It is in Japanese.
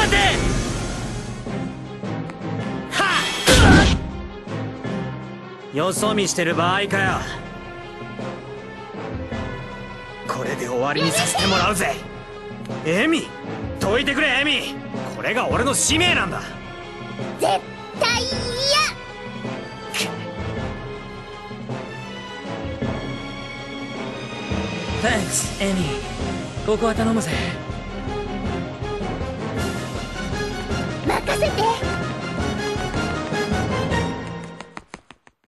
待て。はっ。よそ見してる場合かよ。これで終わりにさせてもらうぜ。エミ。解いてくれエミ。これが俺の使命なんだ。絶対嫌。Thanks エミここは頼むぜ。